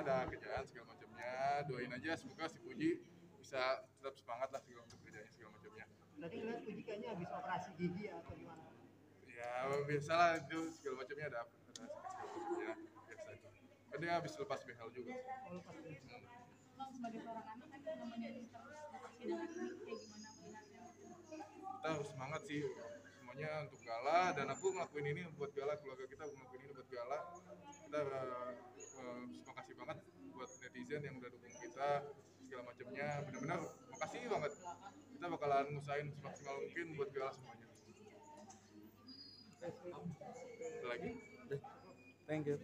ada kerjaan segala macamnya doain aja semoga si Puji bisa tetap semangat lah segala untuk kerjanya segala macamnya Tadi ngeliat Puji kayaknya habis operasi gigi ya atau gimana? ya biasa lah itu segala macamnya ada ada segala macamnya biasa aja kan dia habis lepas behel juga Oh, lepas. Bang sebagai seorang anak kan namanya terus ini kayak gimana melihatnya? kita harus semangat sih semuanya untuk gala dan aku ngelakuin ini buat gala keluarga kita ngelakuin ini buat gala kita banget buat netizen yang udah dukung kita segala macamnya. Benar-benar makasih banget. Kita bakalan ngusahain semaksimal mungkin buat gala semuanya. Lagi? Thank you.